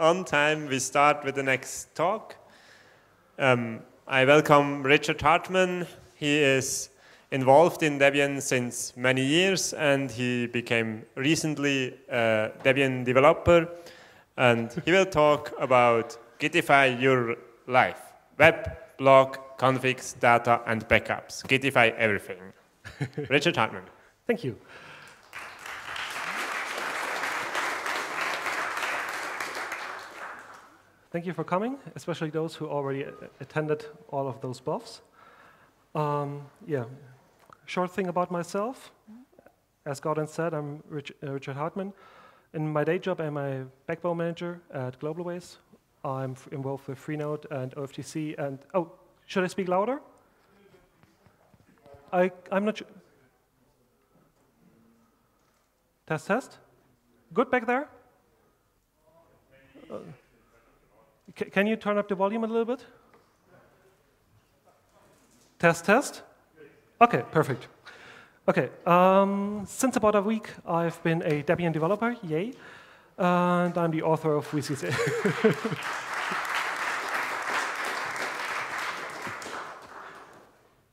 on time, we start with the next talk. Um, I welcome Richard Hartmann. He is involved in Debian since many years and he became recently a Debian developer and he will talk about Gitify your life, web, blog, configs, data and backups. Gitify everything. Richard Hartmann. Thank you. Thank you for coming, especially those who already attended all of those BoFs. Um, yeah, short thing about myself. As Gordon said, I'm Rich, uh, Richard Hartmann. In my day job, I'm a backbone manager at GlobalWays. I'm involved with Freenode and OFTC. And oh, should I speak louder? I, I'm not sure. Test, test. Good back there? Uh, can you turn up the volume a little bit? Test, test. Okay, perfect. Okay, um, since about a week, I've been a Debian developer, yay, and I'm the author of VCSH.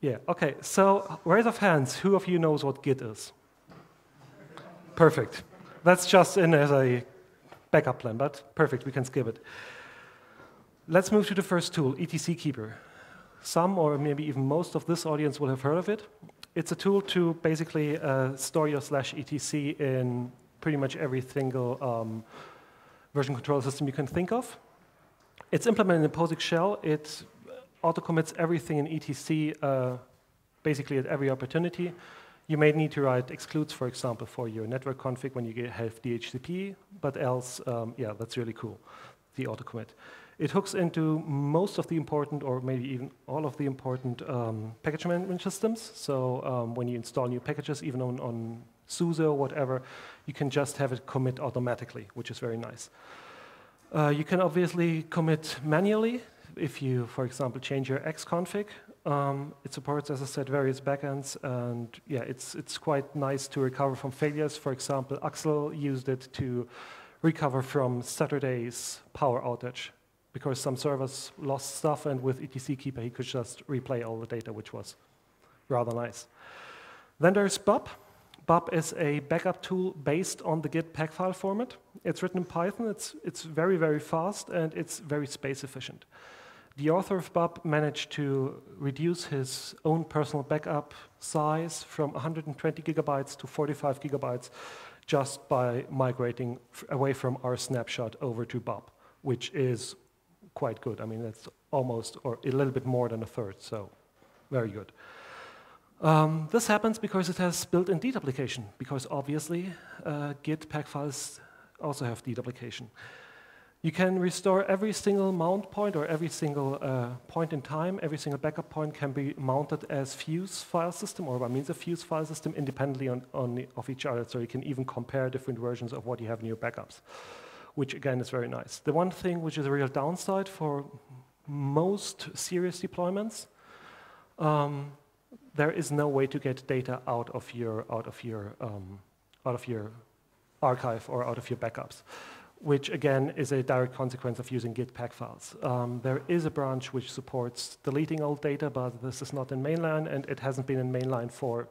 yeah, okay, so raise of hands, who of you knows what Git is? Perfect. That's just in as a backup plan, but perfect, we can skip it. Let's move to the first tool, etckeeper. Some, or maybe even most of this audience will have heard of it. It's a tool to basically uh, store your slash etc in pretty much every single um, version control system you can think of. It's implemented in POSIX shell. It auto-commits everything in etc uh, basically at every opportunity. You may need to write excludes, for example, for your network config when you have DHCP, but else, um, yeah, that's really cool, the auto-commit. It hooks into most of the important, or maybe even all of the important um, package management systems. So um, when you install new packages, even on, on SUSE or whatever, you can just have it commit automatically, which is very nice. Uh, you can obviously commit manually if you, for example, change your Xconfig. Um, it supports, as I said, various backends, and yeah, it's it's quite nice to recover from failures. For example, Axel used it to recover from Saturday's power outage because some servers lost stuff, and with etckeeper, he could just replay all the data, which was rather nice. Then there's bup. bup is a backup tool based on the Git pack file format. It's written in Python. It's, it's very, very fast, and it's very space efficient. The author of bup managed to reduce his own personal backup size from 120 gigabytes to 45 gigabytes just by migrating away from rsnapshot over to bup, which is quite good. I mean, it's almost or a little bit more than a third, so very good. Um, this happens because it has built-in deduplication, because obviously uh, Git pack files also have deduplication. You can restore every single mount point or every single uh, point in time, every single backup point can be mounted as fuse file system or by means of fuse file system independently on, on the, of each other, so you can even compare different versions of what you have in your backups which again is very nice. The one thing which is a real downside for most serious deployments, um, there is no way to get data out of your out of your um, out of your archive or out of your backups, which again is a direct consequence of using Git pack files. Um, there is a branch which supports deleting old data, but this is not in mainline, and it hasn't been in mainline for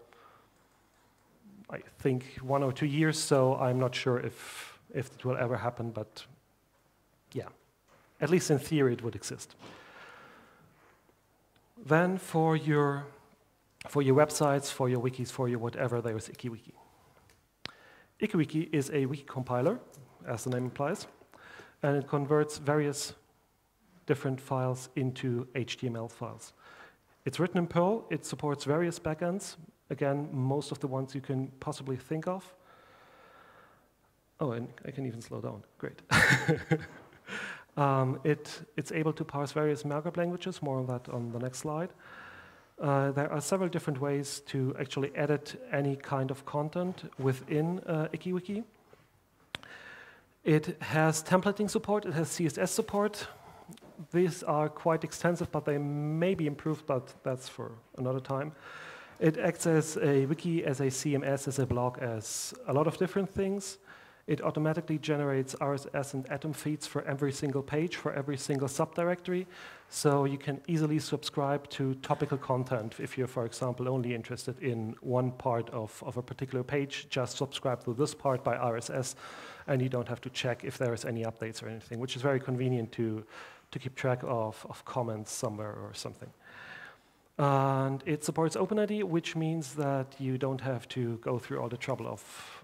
I think one or two years. So I'm not sure if if it will ever happen, but yeah, at least in theory it would exist. Then for your, for your websites, for your wikis, for your whatever, there is IkiWiki. IkiWiki is a wiki compiler, as the name implies, and it converts various different files into HTML files. It's written in Perl, it supports various backends, again, most of the ones you can possibly think of. Oh, and I can even slow down. Great. um, it, it's able to parse various markup languages, more on that on the next slide. Uh, there are several different ways to actually edit any kind of content within uh, IkiWiki. It has templating support, it has CSS support. These are quite extensive, but they may be improved, but that's for another time. It acts as a wiki, as a CMS, as a blog, as a lot of different things. It automatically generates RSS and Atom feeds for every single page, for every single subdirectory. So you can easily subscribe to topical content. If you're, for example, only interested in one part of, of a particular page, just subscribe to this part by RSS, and you don't have to check if there is any updates or anything, which is very convenient to, to keep track of, of comments somewhere or something. And it supports OpenID, which means that you don't have to go through all the trouble of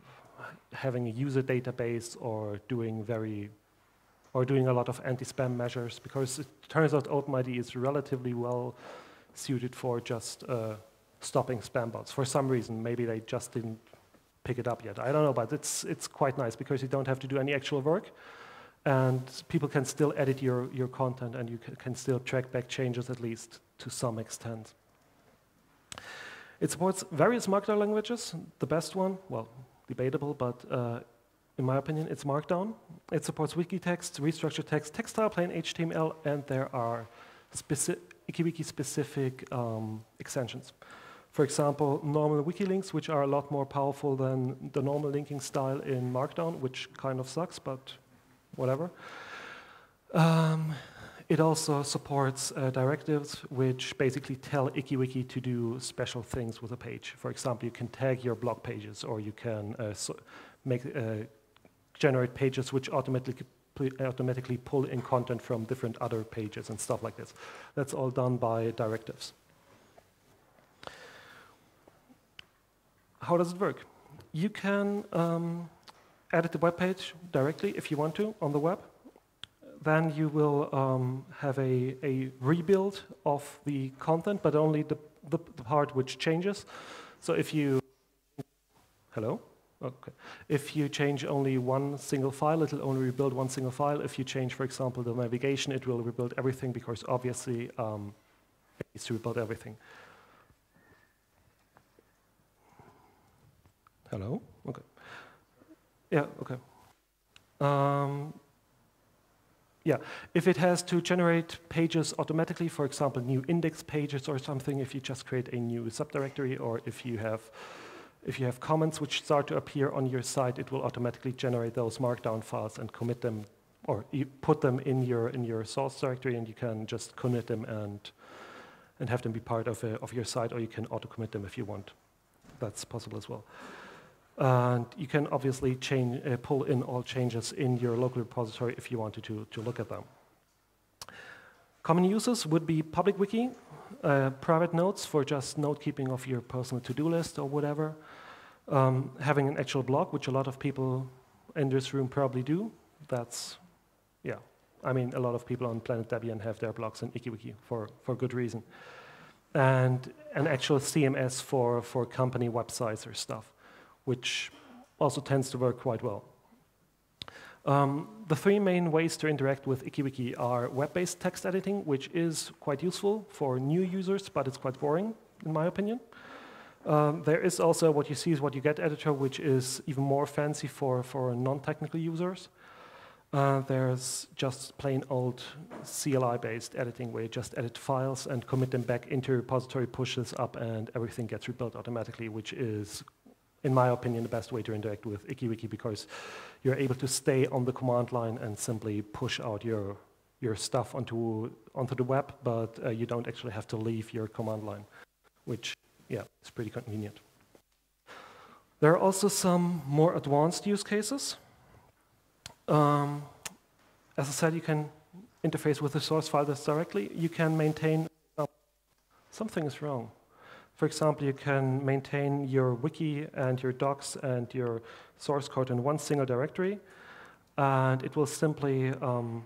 having a user database or doing very or doing a lot of anti-spam measures because it turns out OpenID is relatively well suited for just uh, stopping spam bots. For some reason, maybe they just didn't pick it up yet. I don't know, but it's, it's quite nice because you don't have to do any actual work and people can still edit your, your content and you can still track back changes at least to some extent. It supports various Markdown languages. The best one, well, debatable, but uh, in my opinion, it's Markdown. It supports wiki text, restructured text, textile, plain HTML, and there are specific IkiWiki specific um, extensions. For example, normal wiki links, which are a lot more powerful than the normal linking style in Markdown, which kind of sucks, but whatever. Um, it also supports uh, directives which basically tell IkiWiki to do special things with a page. For example, you can tag your blog pages or you can uh, so make, uh, generate pages which automatically, automatically pull in content from different other pages and stuff like this. That's all done by directives. How does it work? You can um, edit the web page directly if you want to on the web then you will um, have a, a, rebuild of the content, but only the, the, the, part which changes. So if you, hello? Okay. If you change only one single file, it will only rebuild one single file. If you change, for example, the navigation, it will rebuild everything because obviously um, it needs to rebuild everything. Hello? Okay. Yeah, okay. Um, yeah, if it has to generate pages automatically, for example, new index pages or something, if you just create a new subdirectory, or if you have if you have comments which start to appear on your site, it will automatically generate those markdown files and commit them, or you put them in your in your source directory, and you can just commit them and and have them be part of a, of your site, or you can auto commit them if you want. That's possible as well. And you can obviously change, uh, pull in all changes in your local repository if you wanted to, to look at them. Common uses would be public wiki, uh, private notes for just note keeping of your personal to-do list or whatever, um, having an actual blog, which a lot of people in this room probably do. That's, yeah, I mean, a lot of people on Planet Debian have their blogs in IkiWiki for, for good reason. And an actual CMS for, for company websites or stuff which also tends to work quite well. Um, the three main ways to interact with IkiWiki are web-based text editing, which is quite useful for new users, but it's quite boring, in my opinion. Um, there is also what you see is what you get editor, which is even more fancy for, for non-technical users. Uh, there's just plain old CLI-based editing where you just edit files and commit them back into repository, pushes up, and everything gets rebuilt automatically, which is in my opinion, the best way to interact with IkiWiki because you're able to stay on the command line and simply push out your, your stuff onto, onto the web, but uh, you don't actually have to leave your command line, which, yeah, is pretty convenient. There are also some more advanced use cases. Um, as I said, you can interface with the source file directly. You can maintain, oh, something is wrong. For example, you can maintain your wiki and your docs and your source code in one single directory, and it will simply um,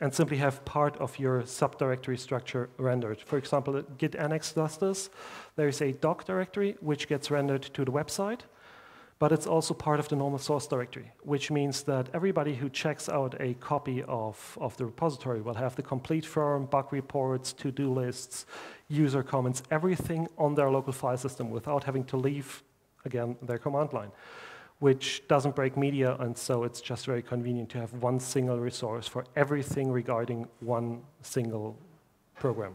and simply have part of your subdirectory structure rendered. For example, Git Annex does this. There is a doc directory which gets rendered to the website, but it's also part of the normal source directory, which means that everybody who checks out a copy of, of the repository will have the complete firm, bug reports, to-do lists, user comments, everything on their local file system without having to leave, again, their command line, which doesn't break media, and so it's just very convenient to have one single resource for everything regarding one single program.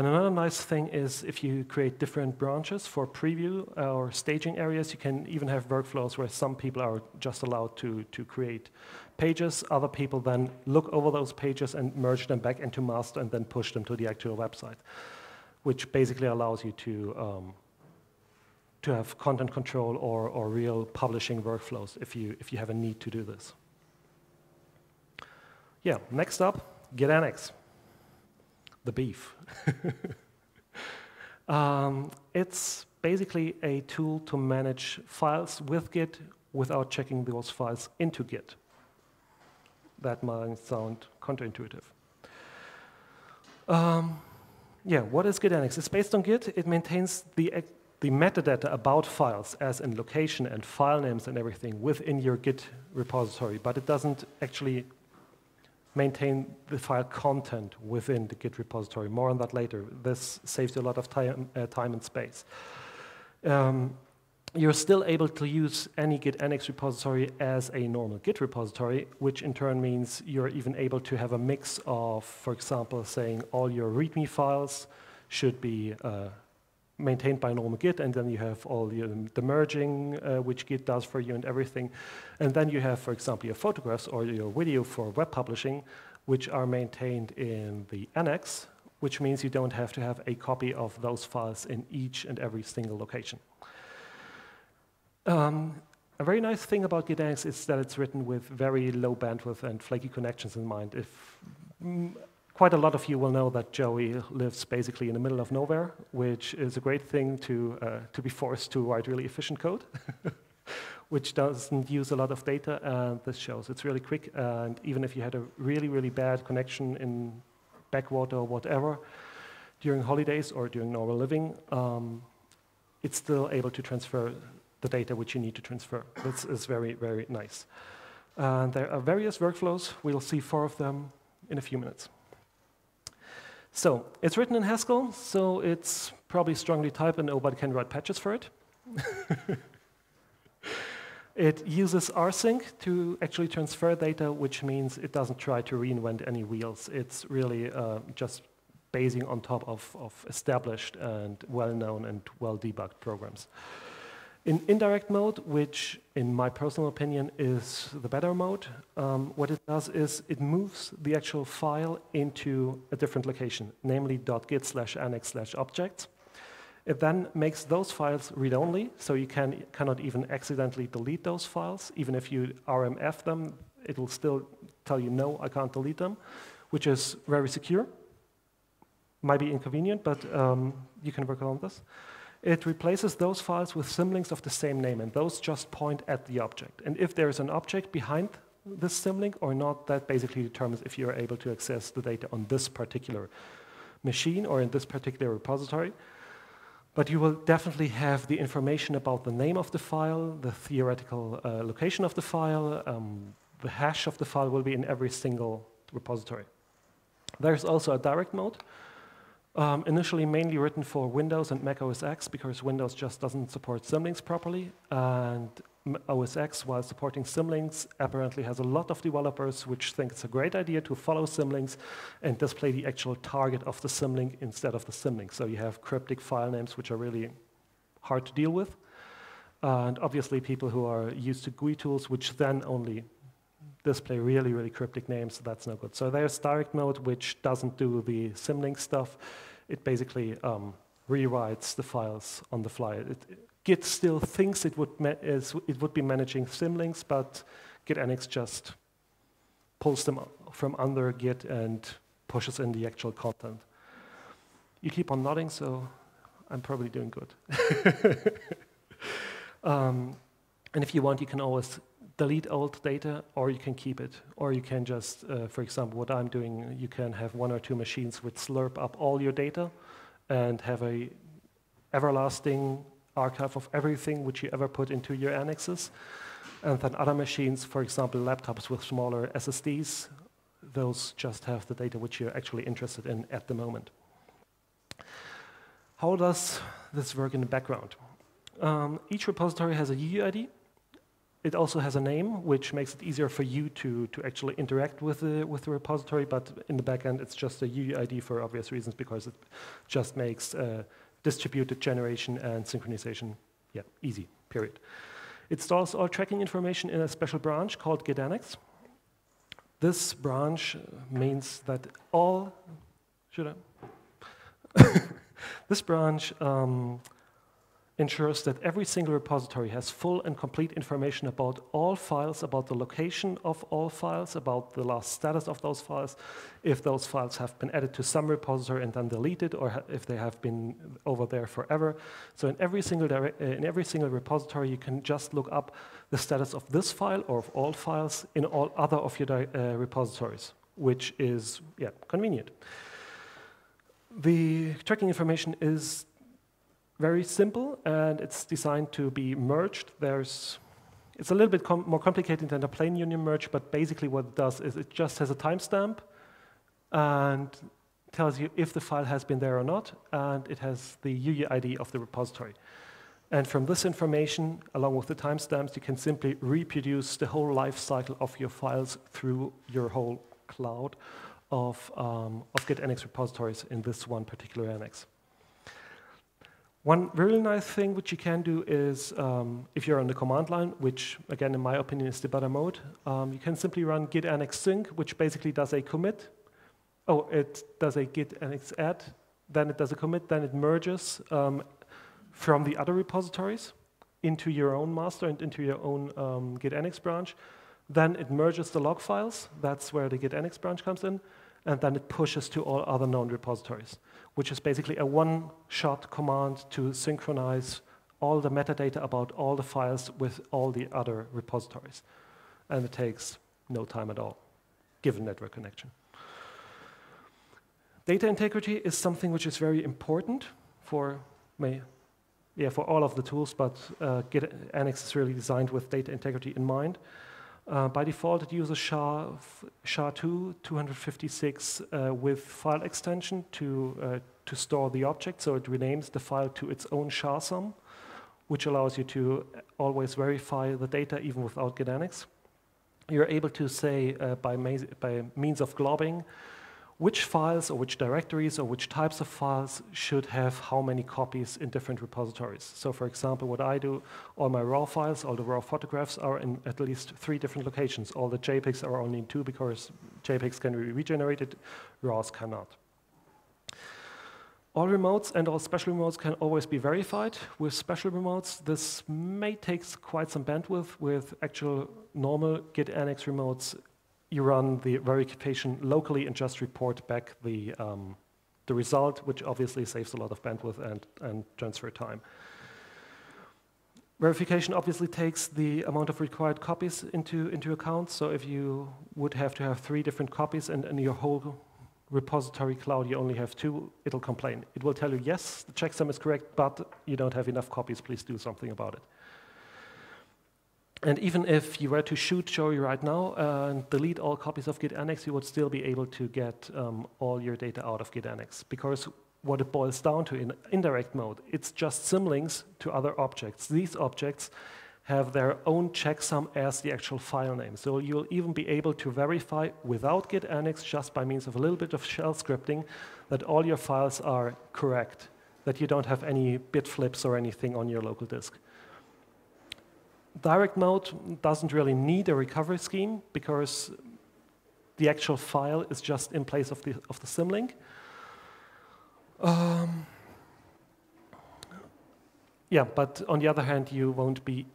And another nice thing is if you create different branches for preview or staging areas, you can even have workflows where some people are just allowed to, to create pages. Other people then look over those pages and merge them back into master and then push them to the actual website, which basically allows you to, um, to have content control or, or real publishing workflows if you, if you have a need to do this. Yeah, next up, GitAnnex the beef. um, it's basically a tool to manage files with Git without checking those files into Git. That might sound counterintuitive. Um, yeah, what is GitAnnex? It's based on Git. It maintains the, the metadata about files, as in location and file names and everything, within your Git repository, but it doesn't actually maintain the file content within the Git repository. More on that later. This saves you a lot of time, uh, time and space. Um, you're still able to use any Git Annex repository as a normal Git repository, which in turn means you're even able to have a mix of, for example, saying all your README files should be uh, maintained by normal Git, and then you have all the, the merging, uh, which Git does for you and everything. And then you have, for example, your photographs or your video for web publishing, which are maintained in the annex, which means you don't have to have a copy of those files in each and every single location. Um, a very nice thing about Git Annex is that it's written with very low bandwidth and flaky connections in mind. If mm, quite a lot of you will know that Joey lives basically in the middle of nowhere, which is a great thing to, uh, to be forced to write really efficient code, which doesn't use a lot of data, and this shows. It's really quick, and even if you had a really, really bad connection in backwater or whatever during holidays or during normal living, um, it's still able to transfer the data which you need to transfer. This is very, very nice. And there are various workflows. We'll see four of them in a few minutes. So it's written in Haskell, so it's probably strongly typed and nobody can write patches for it. it uses rsync to actually transfer data, which means it doesn't try to reinvent any wheels. It's really uh, just basing on top of, of established and well-known and well-debugged programs. In indirect mode, which in my personal opinion is the better mode, um, what it does is it moves the actual file into a different location, namely .git slash annex slash objects. It then makes those files read-only, so you can, cannot even accidentally delete those files. Even if you RMF them, it will still tell you, no, I can't delete them, which is very secure. Might be inconvenient, but um, you can work on this. It replaces those files with symlinks of the same name, and those just point at the object. And if there is an object behind this symlink or not, that basically determines if you're able to access the data on this particular machine or in this particular repository. But you will definitely have the information about the name of the file, the theoretical uh, location of the file, um, the hash of the file will be in every single repository. There's also a direct mode, um, initially mainly written for Windows and Mac OS X because Windows just doesn't support symlinks properly. And OS X, while supporting symlinks, apparently has a lot of developers which think it's a great idea to follow symlinks and display the actual target of the symlink instead of the symlink. So you have cryptic file names which are really hard to deal with. And obviously people who are used to GUI tools which then only display really, really cryptic names, so that's no good. So there's direct mode, which doesn't do the symlink stuff. It basically um, rewrites the files on the fly. It, Git still thinks it would, it would be managing symlinks, but GitAnnex just pulls them from under Git and pushes in the actual content. You keep on nodding, so I'm probably doing good. um, and if you want, you can always delete old data, or you can keep it. Or you can just, uh, for example, what I'm doing, you can have one or two machines which slurp up all your data and have a everlasting archive of everything which you ever put into your annexes. And then other machines, for example, laptops with smaller SSDs, those just have the data which you're actually interested in at the moment. How does this work in the background? Um, each repository has a UUID, it also has a name, which makes it easier for you to, to actually interact with the, with the repository, but in the backend, it's just a UUID for obvious reasons because it just makes uh, distributed generation and synchronization yeah, easy, period. It stores all tracking information in a special branch called git-annex. This branch means that all, should I? this branch um, ensures that every single repository has full and complete information about all files, about the location of all files, about the last status of those files, if those files have been added to some repository and then deleted, or if they have been over there forever. So in every single uh, in every single repository, you can just look up the status of this file or of all files in all other of your uh, repositories, which is yeah convenient. The tracking information is very simple and it's designed to be merged. There's, it's a little bit com more complicated than a plain union merge, but basically what it does is it just has a timestamp and tells you if the file has been there or not, and it has the UUID of the repository. And from this information, along with the timestamps, you can simply reproduce the whole life cycle of your files through your whole cloud of, um, of GitAnnex repositories in this one particular annex. One really nice thing which you can do is, um, if you're on the command line, which again, in my opinion, is the better mode, um, you can simply run git annex sync, which basically does a commit. Oh, it does a git annex add, then it does a commit, then it merges um, from the other repositories into your own master and into your own um, git annex branch. Then it merges the log files, that's where the git annex branch comes in, and then it pushes to all other known repositories which is basically a one-shot command to synchronize all the metadata about all the files with all the other repositories. And it takes no time at all, given network connection. Data integrity is something which is very important for me, yeah, for all of the tools, but uh, Git Annex is really designed with data integrity in mind. Uh, by default, it uses SHA, SHA-2 256 uh, with file extension to, uh, to store the object, so it renames the file to its own SHA-SUM, which allows you to always verify the data even without GitAnnex. You're able to say uh, by, by means of globbing which files or which directories or which types of files should have how many copies in different repositories. So for example, what I do, all my RAW files, all the RAW photographs are in at least three different locations. All the JPEGs are only in two because JPEGs can be regenerated, RAWs cannot. All remotes and all special remotes can always be verified. With special remotes, this may take quite some bandwidth. With actual normal Git Annex remotes, you run the verification locally and just report back the, um, the result, which obviously saves a lot of bandwidth and, and transfer time. Verification obviously takes the amount of required copies into, into account. So if you would have to have three different copies and, and your whole repository cloud you only have two, it'll complain. It will tell you, yes, the checksum is correct, but you don't have enough copies, please do something about it. And even if you were to shoot Joey right now and delete all copies of Git Annex, you would still be able to get um, all your data out of Git Annex. Because what it boils down to in indirect mode, it's just symlinks to other objects. These objects have their own checksum as the actual file name. So you'll even be able to verify without Git Annex, just by means of a little bit of shell scripting, that all your files are correct, that you don't have any bit flips or anything on your local disk. Direct mode doesn't really need a recovery scheme because the actual file is just in place of the, of the symlink. Um, yeah, but on the other hand, you won't be,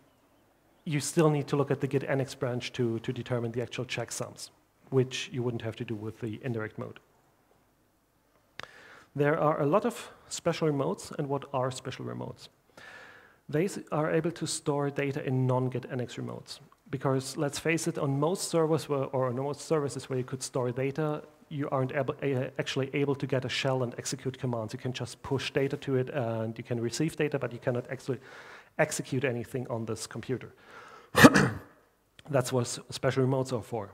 you still need to look at the git annex branch to, to determine the actual checksums, which you wouldn't have to do with the indirect mode. There are a lot of special remotes, and what are special remotes? They are able to store data in non-Git Annex remotes. Because let's face it, on most servers where, or on most services where you could store data, you aren't able, actually able to get a shell and execute commands. You can just push data to it and you can receive data, but you cannot actually execute anything on this computer. That's what special remotes are for.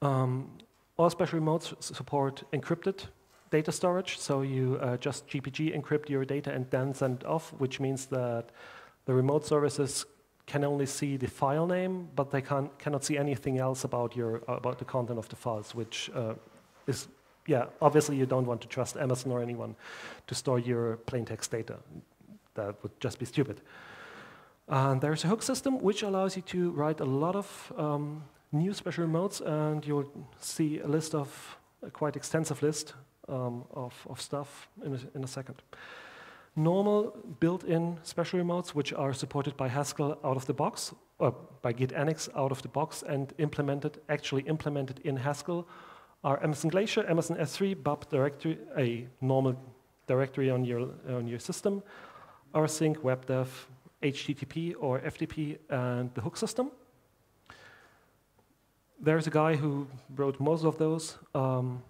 Um, all special remotes support encrypted data storage. So you uh, just GPG encrypt your data and then send off, which means that the remote services can only see the file name, but they can, cannot see anything else about, your, about the content of the files, which uh, is, yeah, obviously you don't want to trust Amazon or anyone to store your plain text data. That would just be stupid. And there's a hook system which allows you to write a lot of um, new special remotes, and you'll see a list of a quite extensive list um, of, of stuff in a, in a second. Normal built-in special remotes, which are supported by Haskell out of the box, or by Git Annex out of the box, and implemented, actually implemented in Haskell, are Amazon Glacier, Amazon S3, bup directory, a normal directory on your, on your system, rsync, WebDAV, HTTP or FTP, and the hook system. There's a guy who wrote most of those, um,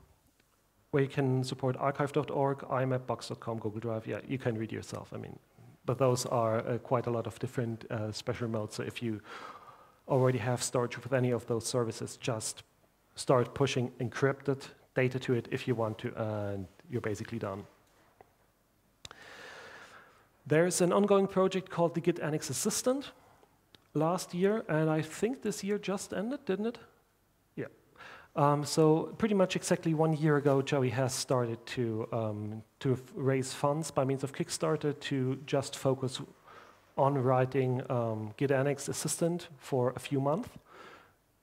where you can support archive.org, IMAP, box.com, Google Drive. Yeah, you can read yourself. I mean, but those are uh, quite a lot of different uh, special modes. So if you already have storage with any of those services, just start pushing encrypted data to it if you want to, and you're basically done. There's an ongoing project called the Git Annex Assistant last year, and I think this year just ended, didn't it? Um, so pretty much exactly one year ago, Joey has started to, um, to raise funds by means of Kickstarter to just focus on writing um, Git Annex Assistant for a few months.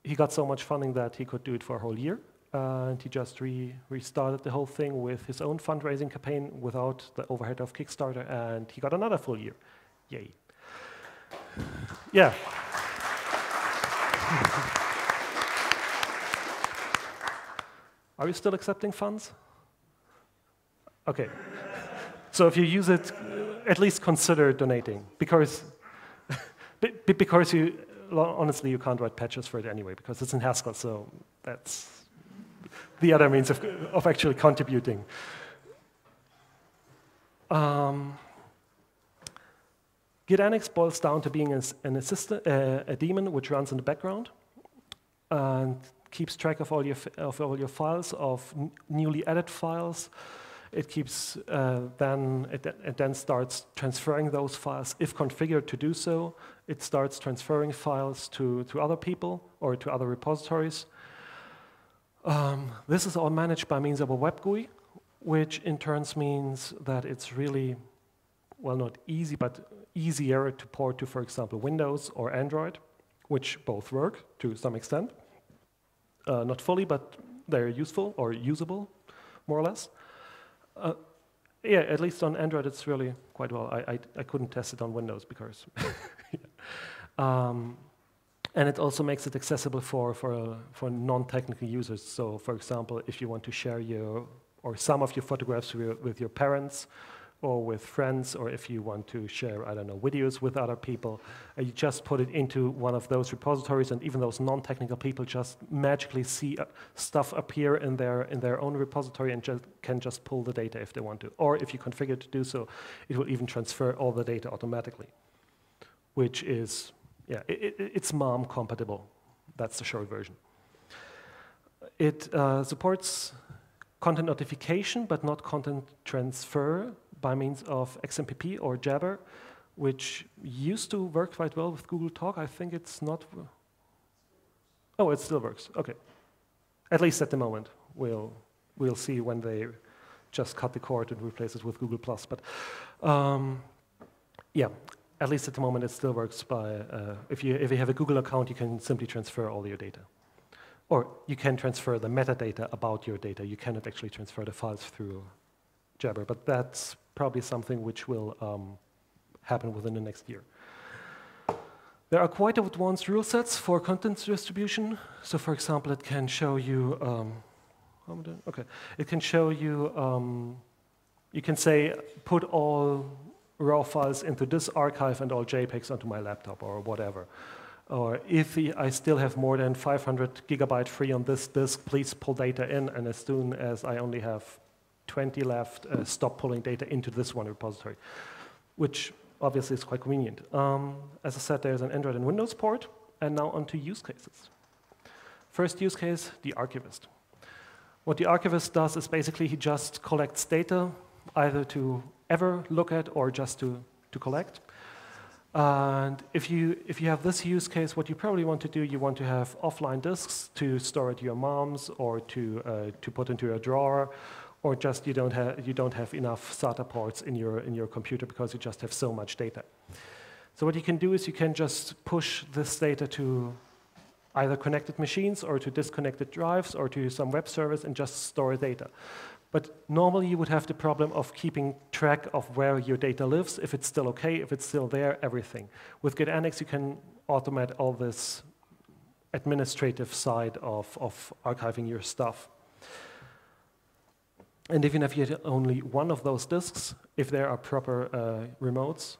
He got so much funding that he could do it for a whole year and he just re restarted the whole thing with his own fundraising campaign without the overhead of Kickstarter, and he got another full year. Yay. Yeah. Are you still accepting funds? Okay. so if you use it, at least consider donating, because, because you, honestly, you can't write patches for it anyway, because it's in Haskell, so that's the other means of, of actually contributing. Um, Git Annex boils down to being an assistant, uh, a daemon which runs in the background and keeps track of all your, of all your files, of newly added files. It keeps uh, then it, it, then starts transferring those files if configured to do so. It starts transferring files to, to other people or to other repositories. Um, this is all managed by means of a web GUI, which in turns means that it's really, well, not easy, but easier to port to, for example, Windows or Android, which both work to some extent. Uh, not fully, but they're useful or usable, more or less. Uh, yeah, at least on Android, it's really quite well. I, I, I couldn't test it on Windows because. yeah. um, and it also makes it accessible for, for, for non-technical users. So for example, if you want to share your, or some of your photographs with with your parents, or with friends, or if you want to share, I don't know, videos with other people, uh, you just put it into one of those repositories, and even those non-technical people just magically see uh, stuff appear in their in their own repository and just, can just pull the data if they want to. Or if you configure to do so, it will even transfer all the data automatically, which is yeah, it, it, it's MOM compatible. That's the short version. It uh, supports content notification, but not content transfer by means of XMPP or Jabber, which used to work quite well with Google Talk. I think it's not. Oh, it still works. Okay. At least at the moment. We'll, we'll see when they just cut the cord and replace it with Google+. But um, yeah, at least at the moment, it still works by, uh, if, you, if you have a Google account, you can simply transfer all your data. Or you can transfer the metadata about your data. You cannot actually transfer the files through Jabber, but that's probably something which will um, happen within the next year. There are quite advanced rule sets for content distribution. So for example, it can show you, um, okay, it can show you, um, you can say, put all raw files into this archive and all JPEGs onto my laptop or whatever. Or if I still have more than 500 gigabyte free on this disk, please pull data in, and as soon as I only have 20 left, uh, stop pulling data into this one repository, which obviously is quite convenient. Um, as I said, there's an Android and Windows port, and now onto use cases. First use case, the archivist. What the archivist does is basically he just collects data, either to ever look at or just to, to collect. And if you, if you have this use case, what you probably want to do, you want to have offline disks to store at your mom's or to, uh, to put into a drawer, or just you don't, have, you don't have enough SATA ports in your, in your computer because you just have so much data. So what you can do is you can just push this data to either connected machines or to disconnected drives or to some web service and just store data. But normally you would have the problem of keeping track of where your data lives, if it's still okay, if it's still there, everything. With Git Annex, you can automate all this administrative side of, of archiving your stuff. And even if you have only one of those disks, if there are proper uh, remotes,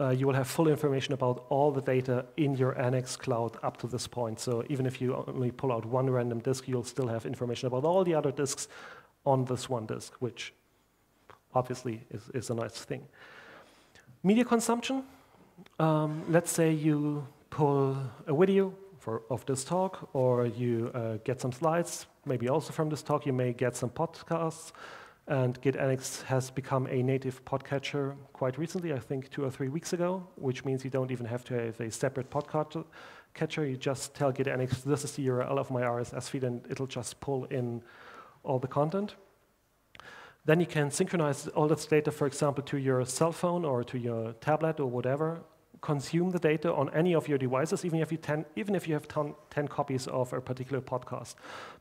uh, you will have full information about all the data in your Annex cloud up to this point. So even if you only pull out one random disk, you'll still have information about all the other disks on this one disk, which obviously is, is a nice thing. Media consumption, um, let's say you pull a video for, of this talk, or you uh, get some slides, maybe also from this talk, you may get some podcasts, and GitAnnex has become a native podcatcher quite recently, I think two or three weeks ago, which means you don't even have to have a separate podcatcher. You just tell GitAnnex, this is the URL of my RSS feed, and it'll just pull in all the content. Then you can synchronize all this data, for example, to your cell phone or to your tablet or whatever, consume the data on any of your devices, even if you, ten, even if you have ton, 10 copies of a particular podcast,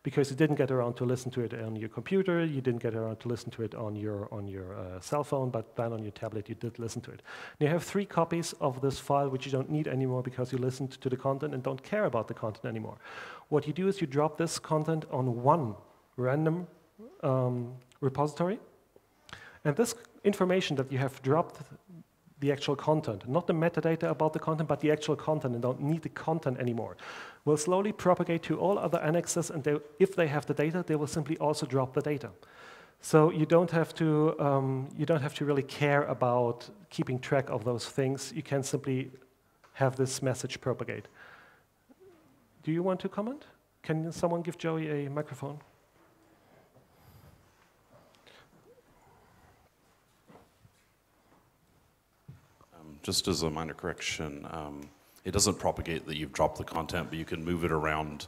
because you didn't get around to listen to it on your computer, you didn't get around to listen to it on your, on your uh, cell phone, but then on your tablet you did listen to it. And you have three copies of this file which you don't need anymore because you listened to the content and don't care about the content anymore. What you do is you drop this content on one random um, repository, and this information that you have dropped the actual content, not the metadata about the content, but the actual content, and don't need the content anymore, will slowly propagate to all other annexes, and they, if they have the data, they will simply also drop the data. So you don't have to um, you don't have to really care about keeping track of those things. You can simply have this message propagate. Do you want to comment? Can someone give Joey a microphone? Just as a minor correction, um, it doesn't propagate that you've dropped the content, but you can move it around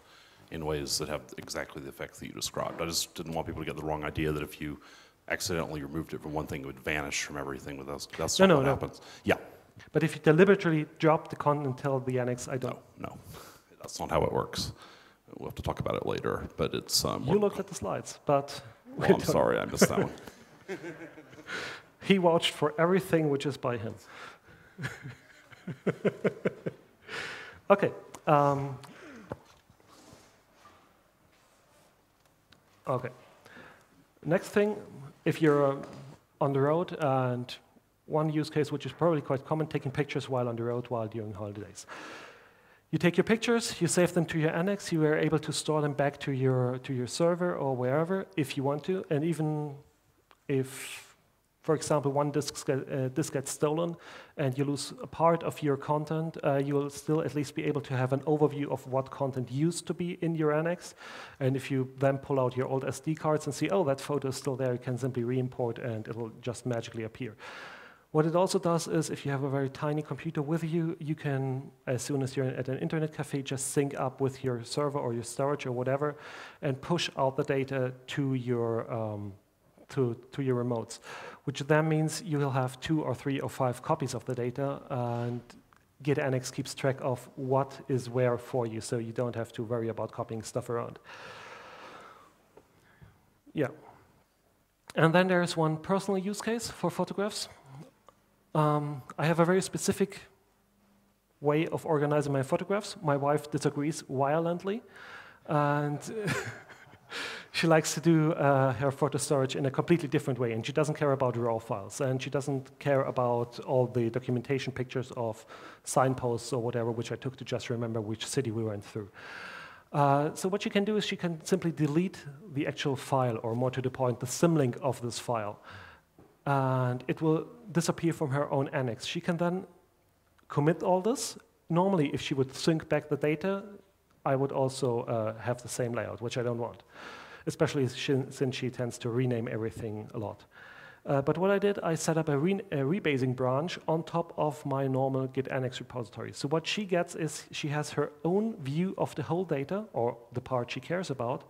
in ways that have exactly the effect that you described. I just didn't want people to get the wrong idea that if you accidentally removed it from one thing, it would vanish from everything. With that's, that's no, no, what no. happens. Yeah. But if you deliberately drop the content and tell the annex, I don't. No, no. That's not how it works. We'll have to talk about it later, but it's... Um, you looked at the slides, but... Well, I'm sorry, I missed that one. he watched for everything which is by him. okay. Um, okay. Next thing, if you're on the road, and one use case which is probably quite common, taking pictures while on the road while during holidays. You take your pictures, you save them to your Annex, you are able to store them back to your, to your server or wherever if you want to, and even if for example, one disk, uh, disk gets stolen and you lose a part of your content, uh, you will still at least be able to have an overview of what content used to be in your Annex. And if you then pull out your old SD cards and see, oh, that photo is still there, you can simply re-import and it will just magically appear. What it also does is if you have a very tiny computer with you, you can, as soon as you're at an internet cafe, just sync up with your server or your storage or whatever and push out the data to your, um, to, to your remotes which then means you will have two or three or five copies of the data, and Git Annex keeps track of what is where for you, so you don't have to worry about copying stuff around. Yeah. And then there's one personal use case for photographs. Um, I have a very specific way of organizing my photographs. My wife disagrees violently, and she likes to do uh, her photo storage in a completely different way, and she doesn't care about raw files, and she doesn't care about all the documentation pictures of signposts or whatever, which I took to just remember which city we went through. Uh, so what she can do is she can simply delete the actual file, or more to the point, the symlink of this file, and it will disappear from her own annex. She can then commit all this. Normally, if she would sync back the data, I would also uh, have the same layout, which I don't want especially since she tends to rename everything a lot. Uh, but what I did, I set up a, re a, rebasing branch on top of my normal Git Annex repository. So what she gets is she has her own view of the whole data, or the part she cares about.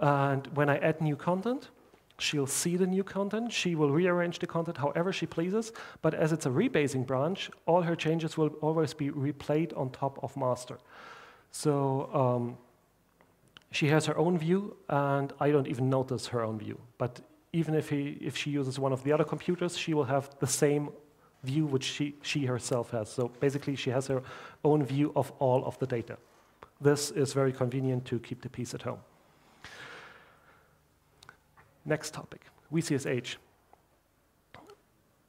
And when I add new content, she'll see the new content. She will rearrange the content however she pleases. But as it's a rebasing branch, all her changes will always be replayed on top of master. So um, she has her own view, and I don't even notice her own view. But even if, he, if she uses one of the other computers, she will have the same view which she, she herself has. So basically, she has her own view of all of the data. This is very convenient to keep the peace at home. Next topic, VCSH.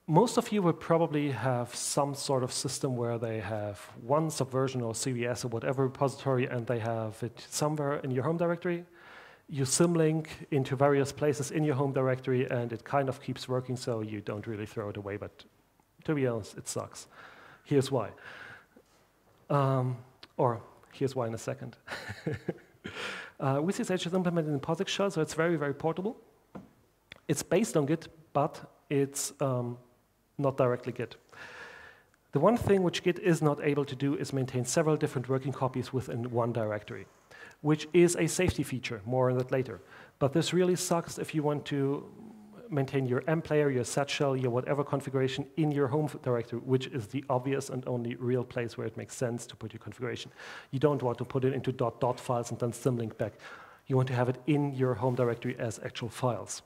Most of you will probably have some sort of system where they have one subversion or CVS or whatever repository and they have it somewhere in your home directory you symlink into various places in your home directory and it kind of keeps working so you don't really throw it away, but to be honest, it sucks. Here's why. Um, or here's why in a second. uh, VCSH is implemented in POSIX shell, so it's very, very portable. It's based on Git, but it's um, not directly Git. The one thing which Git is not able to do is maintain several different working copies within one directory which is a safety feature, more on that later. But this really sucks if you want to maintain your MPlayer, your Z shell, your whatever configuration in your home directory, which is the obvious and only real place where it makes sense to put your configuration. You don't want to put it into dot dot files and then symlink back. You want to have it in your home directory as actual files.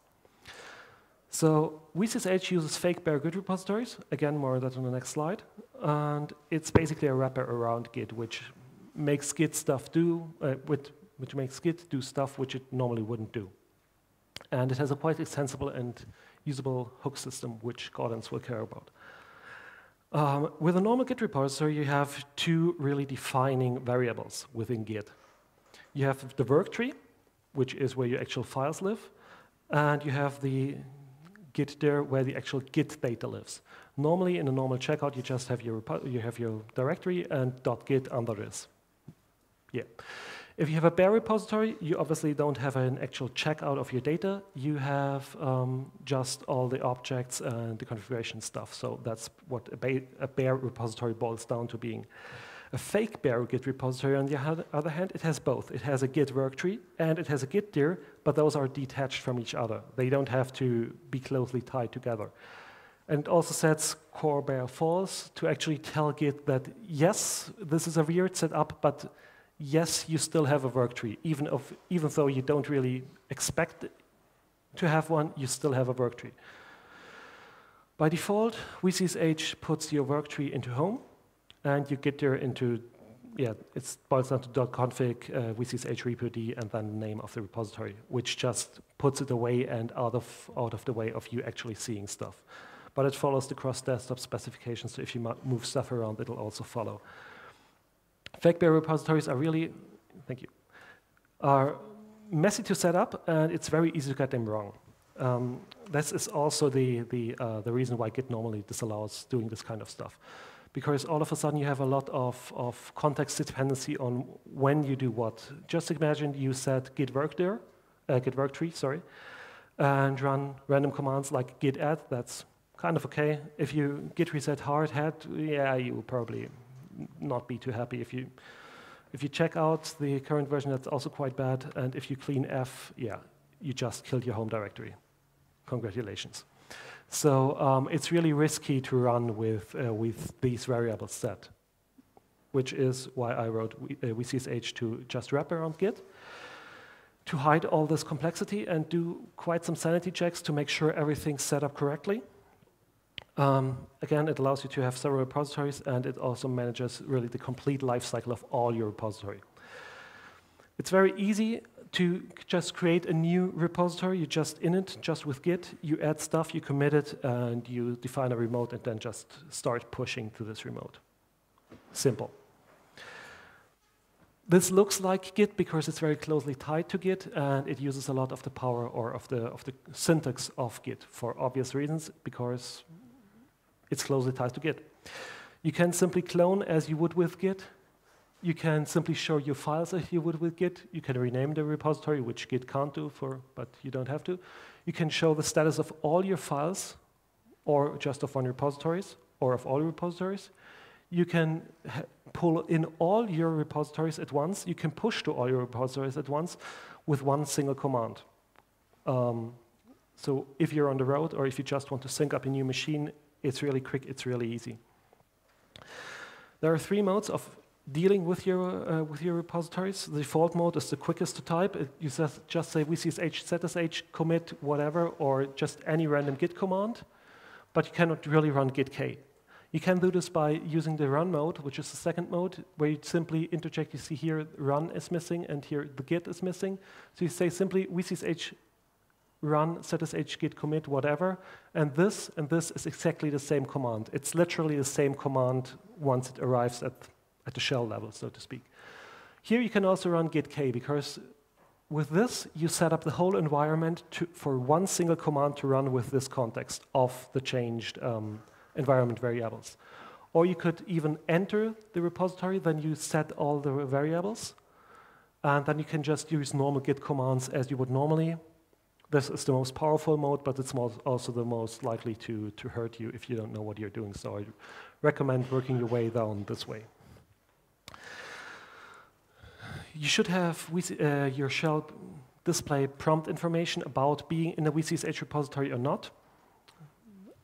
So VCSH uses fake bare Git repositories. Again, more of that on the next slide. And it's basically a wrapper around Git, which makes Git stuff do, uh, with, which makes Git do stuff which it normally wouldn't do. And it has a quite extensible and usable hook system, which Gordons will care about. Um, with a normal Git repository, you have two really defining variables within Git. You have the work tree, which is where your actual files live, and you have the Git dir where the actual Git data lives. Normally, in a normal checkout, you just have your, you have your directory and .git under this. Yeah. If you have a bare repository, you obviously don't have an actual checkout of your data. You have um, just all the objects and the configuration stuff. So that's what a, ba a bare repository boils down to being. A fake bare Git repository, on the other hand, it has both. It has a Git work tree and it has a Git dir, but those are detached from each other. They don't have to be closely tied together. And it also sets core bare false to actually tell Git that, yes, this is a weird setup, but yes, you still have a work tree. Even, if, even though you don't really expect to have one, you still have a work tree. By default, VCSH puts your work tree into home, and you Git dir into, yeah, it boils down to .config, uh, repo d, and then the name of the repository, which just puts it away and out of, out of the way of you actually seeing stuff. But it follows the cross-desktop specifications, so if you move stuff around, it'll also follow. Fake bare repositories are really, thank you, are messy to set up, and it's very easy to get them wrong. Um, this is also the, the, uh, the reason why Git normally disallows doing this kind of stuff. Because all of a sudden you have a lot of, of context dependency on when you do what. Just imagine you set git work there, uh, git work tree, sorry, and run random commands like git add, that's kind of okay. If you git reset hard head, yeah, you will probably not be too happy. If you, if you check out the current version, that's also quite bad. And if you clean F, yeah, you just killed your home directory. Congratulations. So um, it's really risky to run with, uh, with these variables set, which is why I wrote VCSH uh, to just wrap around Git to hide all this complexity and do quite some sanity checks to make sure everything's set up correctly. Um, again, it allows you to have several repositories, and it also manages really the complete life cycle of all your repository. It's very easy to just create a new repository. You just init, just with Git. You add stuff, you commit it, and you define a remote, and then just start pushing to this remote. Simple. This looks like Git because it's very closely tied to Git, and it uses a lot of the power or of the, of the syntax of Git for obvious reasons, because it's closely tied to Git. You can simply clone as you would with Git. You can simply show your files as you would with Git. You can rename the repository, which Git can't do, for, but you don't have to. You can show the status of all your files, or just of one repositories, or of all repositories. You can pull in all your repositories at once. You can push to all your repositories at once with one single command. Um, so if you're on the road or if you just want to sync up a new machine, it's really quick, it's really easy. There are three modes of dealing with your, uh, with your repositories. The default mode is the quickest to type. It, you just, just say vcsh, zsh, commit, whatever, or just any random git command, but you cannot really run gitk. You can do this by using the run mode, which is the second mode, where you simply interject, you see here run is missing, and here the git is missing. So you say simply vcsh run zsh git commit, whatever, and this and this is exactly the same command. It's literally the same command once it arrives at, at the shell level, so to speak. Here you can also run gitk because with this, you set up the whole environment to, for one single command to run with this context of the changed um, environment variables. Or you could even enter the repository, then you set all the variables, and then you can just use normal git commands as you would normally this is the most powerful mode, but it's also the most likely to, to hurt you if you don't know what you're doing. So I recommend working your way down this way. You should have uh, your shell display prompt information about being in a VCSH repository or not,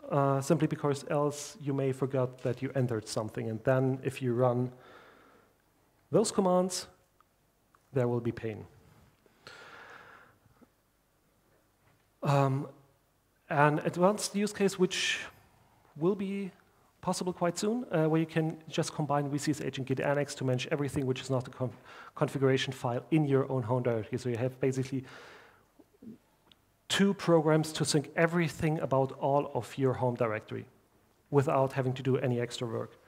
uh, simply because else you may forget that you entered something. And then if you run those commands, there will be pain. Um, an advanced use case which will be possible quite soon, uh, where you can just combine VCSH and git-annex to manage everything which is not a conf configuration file in your own home directory. So you have basically two programs to sync everything about all of your home directory without having to do any extra work.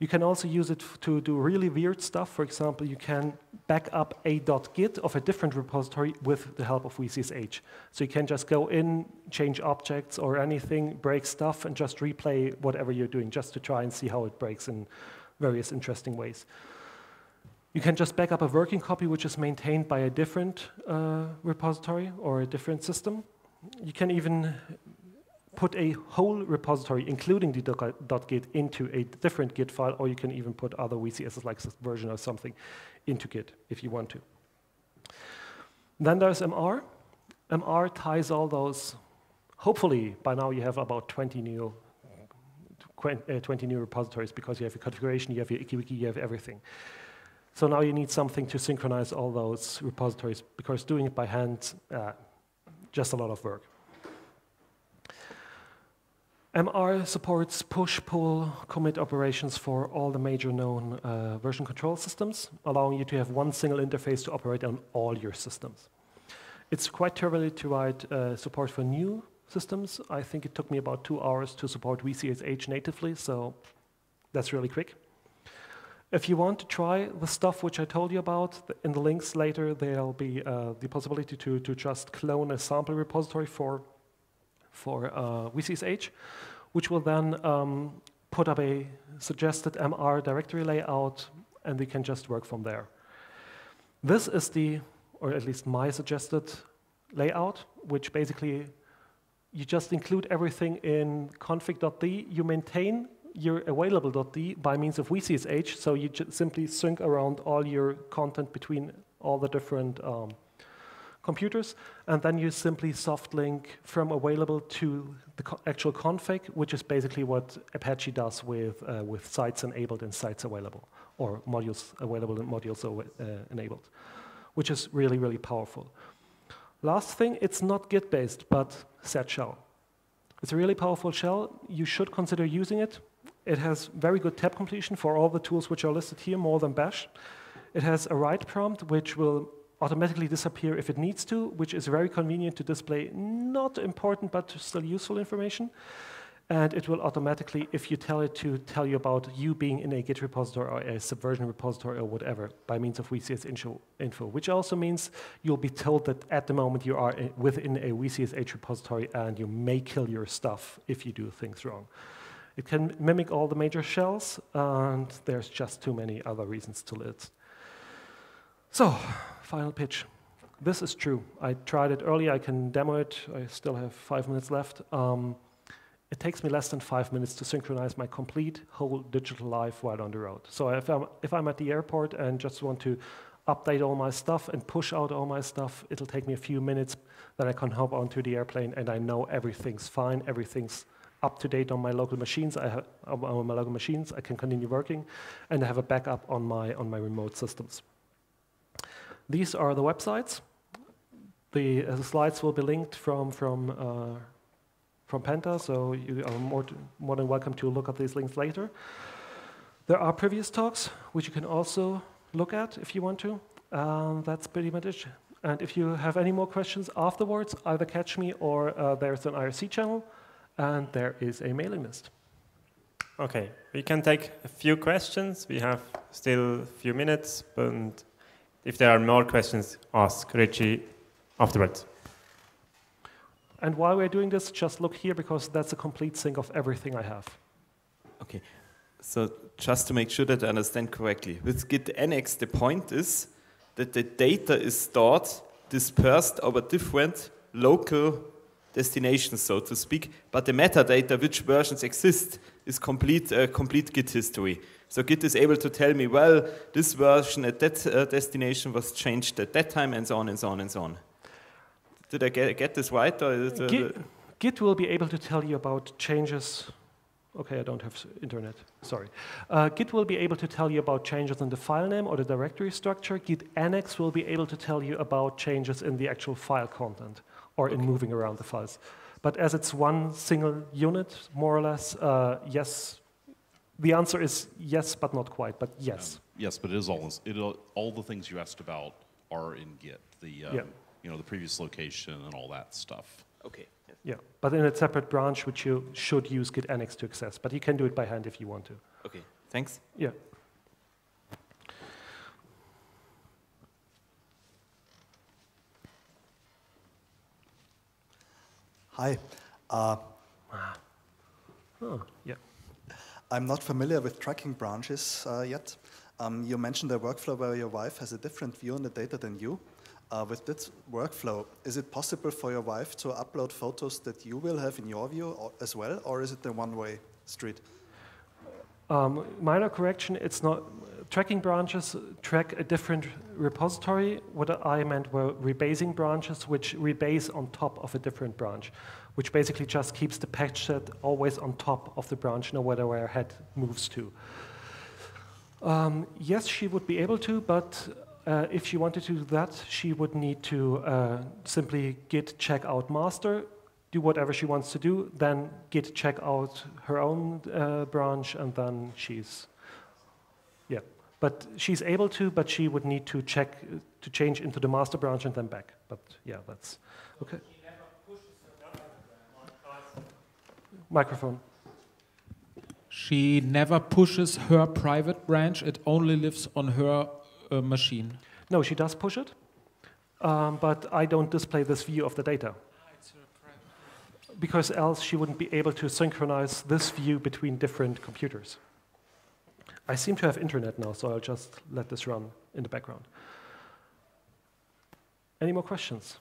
You can also use it to do really weird stuff. For example, you can back up a .git of a different repository with the help of VCSH. So you can just go in, change objects or anything, break stuff, and just replay whatever you're doing just to try and see how it breaks in various interesting ways. You can just back up a working copy which is maintained by a different uh, repository or a different system. You can even put a whole repository, including the .git, into a different Git file, or you can even put other VCSs like Subversion or something into Git if you want to. Then there's MR. MR ties all those. Hopefully, by now you have about 20 new, uh, 20 new repositories because you have your configuration, you have your IkiWiki, you have everything. So now you need something to synchronize all those repositories because doing it by hand, uh, just a lot of work. MR supports push-pull commit operations for all the major known uh, version control systems, allowing you to have one single interface to operate on all your systems. It's quite trivial to write uh, support for new systems. I think it took me about two hours to support VCSH natively, so that's really quick. If you want to try the stuff which I told you about, in the links later there'll be uh, the possibility to, to just clone a sample repository for for uh, VCSH, which will then um, put up a suggested MR directory layout, and we can just work from there. This is the, or at least my suggested layout, which basically you just include everything in config.d. You maintain your available.d by means of VCSH, so you just simply sync around all your content between all the different um, computers, and then you simply soft link from available to the co actual config, which is basically what Apache does with, uh, with sites enabled and sites available, or modules available and modules uh, enabled, which is really, really powerful. Last thing, it's not Git-based, but Z shell. It's a really powerful shell. You should consider using it. It has very good tab completion for all the tools which are listed here, more than Bash. It has a write prompt, which will automatically disappear if it needs to, which is very convenient to display not important but still useful information. And it will automatically, if you tell it to tell you about you being in a Git repository or a Subversion repository or whatever, by means of vCS info, which also means you'll be told that at the moment you are eh, within a VCSH repository and you may kill your stuff if you do things wrong. It can mimic all the major shells, and there's just too many other reasons to it. So, final pitch. This is true. I tried it earlier. I can demo it. I still have five minutes left. Um, it takes me less than five minutes to synchronize my complete whole digital life while on the road. So if I'm, if I'm at the airport and just want to update all my stuff and push out all my stuff, it'll take me a few minutes. Then I can hop onto the airplane and I know everything's fine, everything's up to date on my local machines. I have on my local machines. I can continue working, and I have a backup on my on my remote systems. These are the websites. The uh, slides will be linked from from uh, from Penta, so you are more, to, more than welcome to look at these links later. There are previous talks, which you can also look at if you want to. Um, that's pretty much it. And if you have any more questions afterwards, either catch me or uh, there's an IRC channel and there is a mailing list. Okay, we can take a few questions. We have still a few minutes, but if there are more questions, ask Richie afterwards. And while we're doing this, just look here because that's a complete sync of everything I have. Okay, so just to make sure that I understand correctly, with git-annex, the point is that the data is stored dispersed over different local destinations, so to speak, but the metadata, which versions exist, is complete, uh, complete Git history. So Git is able to tell me, well, this version at that uh, destination was changed at that time, and so on and so on and so on. Did I get, get this right? Or Git, Git will be able to tell you about changes. Okay, I don't have internet, sorry. Uh, Git will be able to tell you about changes in the file name or the directory structure. git-annex will be able to tell you about changes in the actual file content or okay. in moving around the files. But as it's one single unit, more or less, uh, yes. The answer is yes, but not quite, but yes. Um, yes, but it is all, it, all the things you asked about are in Git. The, um, yeah. you know, the previous location and all that stuff. Okay. Yeah, but in a separate branch, which you should use git-annex to access. But you can do it by hand if you want to. Okay, thanks. Yeah. Hi. Uh, oh, yeah. I'm not familiar with tracking branches uh, yet. Um, you mentioned a workflow where your wife has a different view on the data than you. Uh, with this workflow, is it possible for your wife to upload photos that you will have in your view as well, or is it a one-way street? Um, minor correction, it's not, tracking branches track a different repository. What I meant were rebasing branches, which rebase on top of a different branch, which basically just keeps the patch set always on top of the branch, no matter where head moves to. Um, yes, she would be able to, but uh, if she wanted to do that, she would need to uh, simply git check out master, do whatever she wants to do, then git check out her own uh, branch, and then she's yeah. but she's able to, but she would need to check, to change into the master branch and then back. But yeah, that's okay. Microphone. She never pushes her private branch, it only lives on her uh, machine. No, she does push it, um, but I don't display this view of the data. Because else she wouldn't be able to synchronize this view between different computers. I seem to have internet now, so I'll just let this run in the background. Any more questions?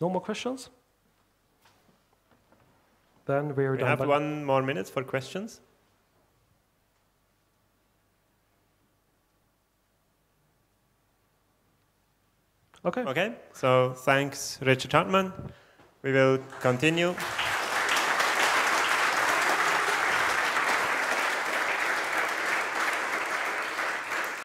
No more questions? Then we're we done. We have one more minute for questions. Okay. Okay. So thanks, Richard Hartmann. We will continue.